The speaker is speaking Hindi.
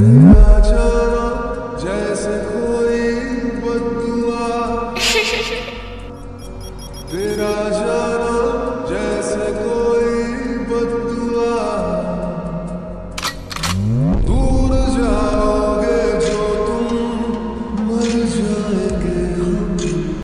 तेरा जो